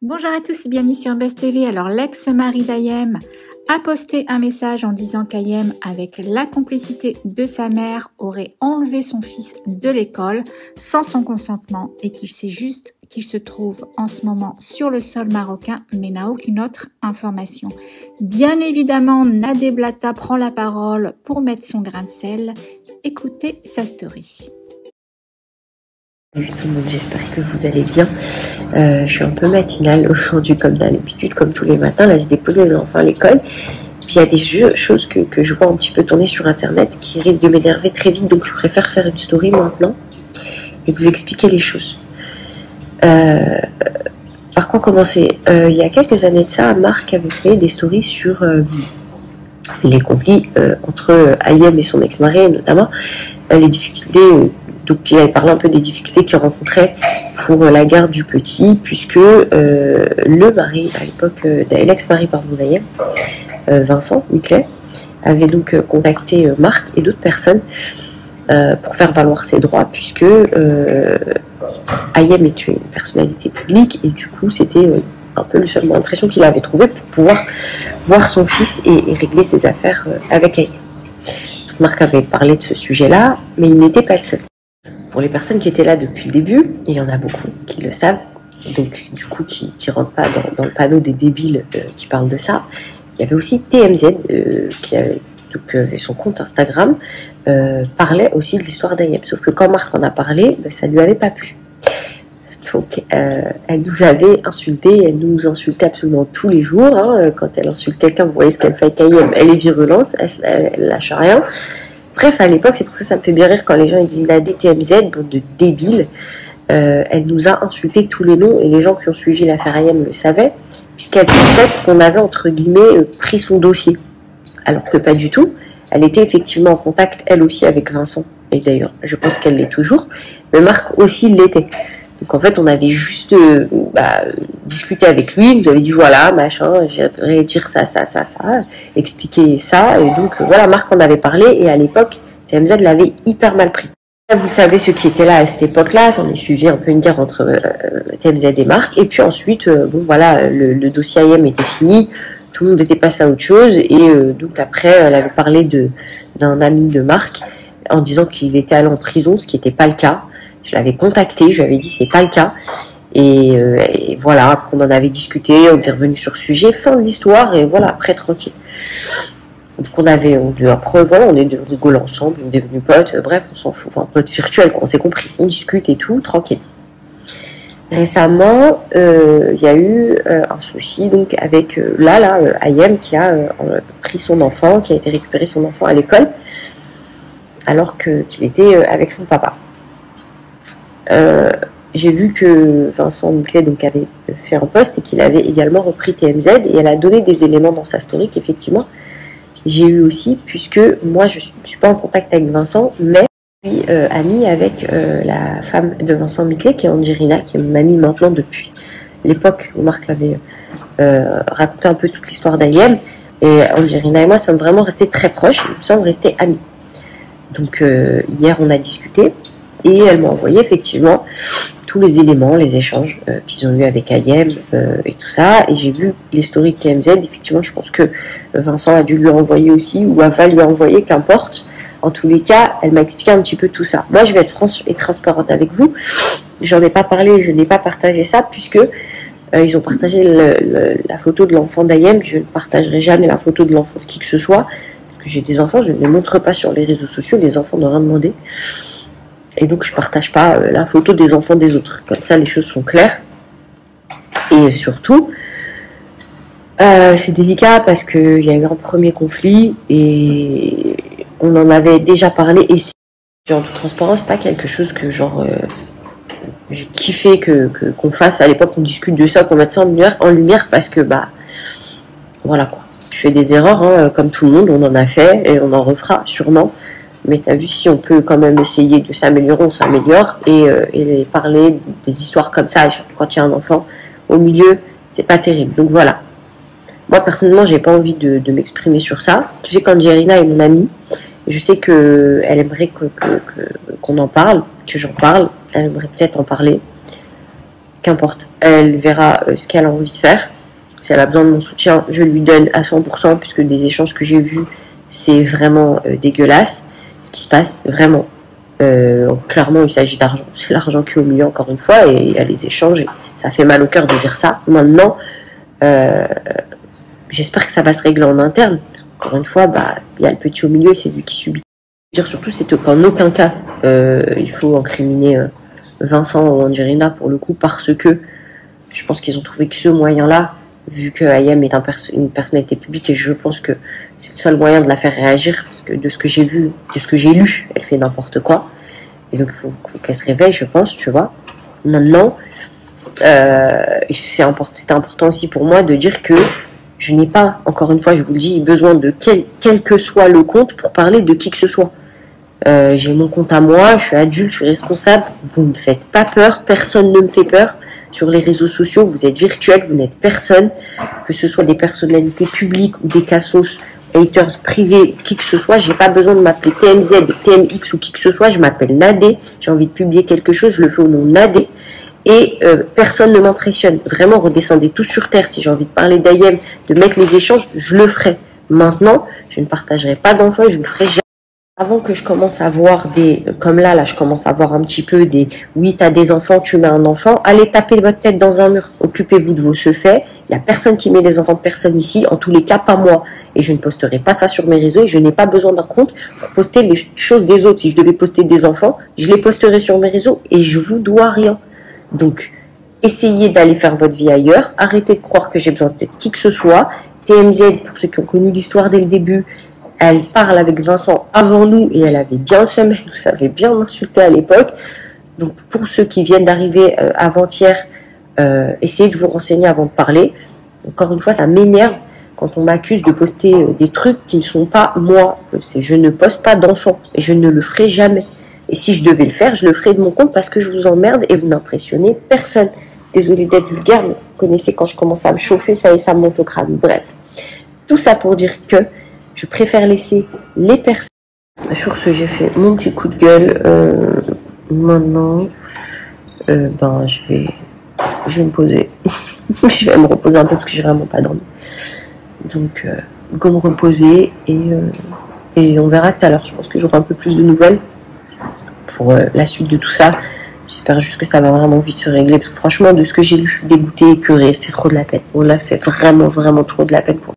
Bonjour à tous bienvenue sur Best TV. Alors, l'ex-mari d'Ayem a posté un message en disant qu'Ayem, avec la complicité de sa mère, aurait enlevé son fils de l'école sans son consentement et qu'il sait juste qu'il se trouve en ce moment sur le sol marocain mais n'a aucune autre information. Bien évidemment, Nadé Blata prend la parole pour mettre son grain de sel. Écoutez sa story. Bonjour tout le monde, j'espère que vous allez bien. Euh, je suis un peu matinale aujourd'hui comme d'habitude, comme tous les matins. Là, je dépose les enfants à l'école. Puis il y a des choses que, je vois un petit peu tourner sur Internet qui risquent de m'énerver très vite. Donc je préfère faire une story maintenant et vous expliquer les choses. Euh, par quoi commencer? Euh, Il y a quelques années de ça, Marc avait fait des stories sur les conflits entre Ayem et son ex-mari, notamment les difficultés donc il avait parlé un peu des difficultés qu'il rencontrait pour la garde du petit, puisque euh, le mari, à l'époque, euh, l'ex-mari pardon d'ailleurs, euh, Vincent Michelet, avait donc contacté Marc et d'autres personnes pour faire valoir ses droits, puisque Ayem est une personnalité publique et du coup c'était un peu le seul impression qu'il avait trouvé pour pouvoir voir son fils et, et régler ses affaires avec Ayem. Marc avait parlé de ce sujet-là, mais il n'était pas le seul pour les personnes qui étaient là depuis le début, il y en a beaucoup qui le savent, donc du coup qui ne rentrent pas dans, le panneau des débiles euh, qui parlent de ça, il y avait aussi TMZ euh, qui avait euh, son compte Instagram, parlait aussi de l'histoire d'Ayem. Sauf que quand Marc en a parlé, ben, ça lui avait pas plu. Donc, elle nous avait insulté, elle nous insultait absolument tous les jours. Hein. Quand elle insulte quelqu'un, vous voyez ce qu'elle fait avec elle est virulente, elle, elle lâche rien. Bref, à l'époque, c'est pour ça que ça me fait bien rire quand les gens ils disent la DTMZ, bande de débiles. Euh, elle nous a insulté tous les noms et les gens qui ont suivi l'affaire Ayem le savaient, puisqu'elle pensait qu'on avait entre guillemets euh, pris son dossier. Alors que pas du tout. Elle était effectivement en contact elle aussi avec Vincent. Et d'ailleurs, je pense qu'elle l'est toujours. Mais Marc aussi l'était. Donc en fait, on avait juste euh, bah, discuté avec lui, il nous avait dit voilà, machin, j'aimerais dire ça, ça, ça, ça, expliquer ça. Et donc euh, voilà, Marc en avait parlé et à l'époque, TMZ l'avait hyper mal pris. Vous savez ce qui était là à cette époque-là, on est suivi un peu une guerre entre euh, TMZ et Marc. Et puis ensuite, bon voilà, le, dossier IM était fini, tout le monde était passé à autre chose. Et donc après, elle avait parlé d'un ami de Marc en disant qu'il était allé en prison, ce qui n'était pas le cas. Je l'avais contacté, je lui avais dit c'est pas le cas. Euh, et, voilà, après on en avait discuté, on est revenu sur le sujet, fin de l'histoire, et voilà, après tranquille. Donc on avait, on a preuve, on est devenus rigoler ensemble, on est devenus potes, bref, on s'en fout, enfin potes virtuels, on s'est compris, on discute et tout, tranquille. Récemment, euh, il y a eu euh, un souci donc avec là, là, Ayem qui a pris son enfant, qui a été récupéré son enfant à l'école, alors que qu'il était avec son papa. Euh, j'ai vu que Vincent Mouclet donc avait fait un post et qu'il avait également repris TMZ et elle a donné des éléments dans sa story qu'effectivement j'ai eu aussi puisque moi je ne suis pas en contact avec Vincent mais je suis euh, amie avec euh, la femme de Vincent Miclet qui est Angelina qui est mon amie maintenant depuis l'époque où Marc avait raconté un peu toute l'histoire d'Ayem et Angelina et moi sommes vraiment restés très proches nous sommes restés amis. Donc hier on a discuté et elle m'a envoyé effectivement tous les éléments, les échanges euh, qu'ils ont eu avec Ayem euh, et tout ça. Et j'ai vu l'historique KMZ. Effectivement, je pense que Vincent a dû lui envoyer aussi, ou va lui envoyer, qu'importe. En tous les cas, elle m'a expliqué un petit peu tout ça. Moi, je vais être franche et transparente avec vous. J'en ai pas parlé, je n'ai pas partagé ça, puisque euh, ils ont partagé la photo de l'enfant d'Ayem. Je ne partagerai jamais la photo de l'enfant de qui que ce soit. J'ai des enfants, je ne les montre pas sur les réseaux sociaux. Les enfants n'ont rien demandé. Et donc, je partage pas euh, la photo des enfants des autres. Comme ça, les choses sont claires. Et surtout, euh, c'est délicat parce qu'il y a eu un premier conflit et on en avait déjà parlé. Et c'est en toute transparence pas quelque chose que genre euh, j'ai kiffé que qu'on fasse à l'époque, on discute de ça, qu'on mette ça en lumière, en lumière parce que bah voilà quoi. Tu fais des erreurs, hein, comme tout le monde, on en a fait et on en refera sûrement. Mais tu as vu, si on peut quand même essayer de s'améliorer, on s'améliore. Et, euh, et, parler des histoires comme ça, quand il y a un enfant au milieu, c'est pas terrible. Donc voilà. Moi, personnellement, j'ai pas envie de, de m'exprimer sur ça. Tu sais, quand Jerina est mon amie, je sais que elle aimerait que, qu'on en parle, que j'en parle. Elle aimerait peut-être en parler. qu'importe. Elle verra ce qu'elle a envie de faire. Si elle a besoin de mon soutien, je lui donne à 100%, puisque des échanges que j'ai vus, c'est vraiment dégueulasse ce qui se passe, vraiment. clairement, il s'agit d'argent. C'est l'argent qui est au milieu, encore une fois, et il y a les échanges. Et ça fait mal au cœur de dire ça. Maintenant, j'espère que ça va se régler en interne. Encore une fois, bah, il y a le petit au milieu, c'est lui qui subit. Dire surtout, c'est qu'en aucun cas, euh, il faut incriminer euh, Vincent ou Angelina pour le coup, parce que je pense qu'ils ont trouvé que ce moyen-là, vu que Ayam est une personnalité publique, et je pense que c'est le seul moyen de la faire réagir, parce que de ce que j'ai vu, de ce que j'ai lu, elle fait n'importe quoi. Et donc, il faut, qu'elle se réveille, je pense, tu vois. Maintenant, euh, c'est important aussi pour moi de dire que je n'ai pas, encore une fois, je vous le dis, besoin de quel, que soit le compte pour parler de qui que ce soit. Euh, j'ai mon compte à moi, je suis adulte, je suis responsable. Vous ne faites pas peur, personne ne me fait peur. Sur les réseaux sociaux, vous êtes virtuel, vous n'êtes personne. Que ce soit des personnalités publiques ou des cassos, haters privés, qui que ce soit, j'ai pas besoin de m'appeler TMZ, TMX ou qui que ce soit. Je m'appelle Nadé. J'ai envie de publier quelque chose, je le fais au nom Nadé et euh, personne ne m'impressionne. Vraiment, redescendez tout sur terre. Si j'ai envie de parler d'Ayem, de mettre les échanges, je le ferai. Maintenant, je ne partagerai pas d'enfants je ne ferai jamais. Avant que je commence à voir des, comme là, là, je commence à voir un petit peu des, oui, tu as des enfants, tu mets un enfant, allez taper votre tête dans un mur, occupez-vous de vos faits. Il n'y a personne qui met des enfants personne ici, en tous les cas, pas moi. Et je ne posterai pas ça sur mes réseaux et je n'ai pas besoin d'un compte pour poster les choses des autres. Si je devais poster des enfants, je les posterai sur mes réseaux et je vous dois rien. Donc, essayez d'aller faire votre vie ailleurs. Arrêtez de croire que j'ai besoin de qui que ce soit. TMZ, pour ceux qui ont connu l'histoire dès le début, elle parle avec Vincent avant nous et elle avait bien le nous avait bien insulté à l'époque. Donc, pour ceux qui viennent d'arriver euh, avant-hier, euh, essayez de vous renseigner avant de parler. Encore une fois, ça m'énerve quand on m'accuse de poster euh, des trucs qui ne sont pas moi. Je ne poste pas d'enfants et je ne le ferai jamais. Et si je devais le faire, je le ferais de mon compte parce que je vous emmerde et vous n'impressionnez personne. Désolée d'être vulgaire, mais vous connaissez quand je commence à me chauffer, ça et ça monte au crâne. Bref. Tout ça pour dire que je préfère laisser les personnes. Sur ce, j'ai fait mon petit coup de gueule. Euh, maintenant, euh, ben, je vais, je vais me poser. je vais me reposer un peu parce que j'ai vraiment pas dormi. Donc, euh, go me reposer et, et on verra tout à l'heure. Je pense que j'aurai un peu plus de nouvelles pour euh, la suite de tout ça. J'espère juste que ça va vraiment vite se régler parce que franchement, de ce que j'ai lu, je suis dégoûtée, écœurée, c'est trop de la peine. On l'a fait vraiment, vraiment trop de la peine pour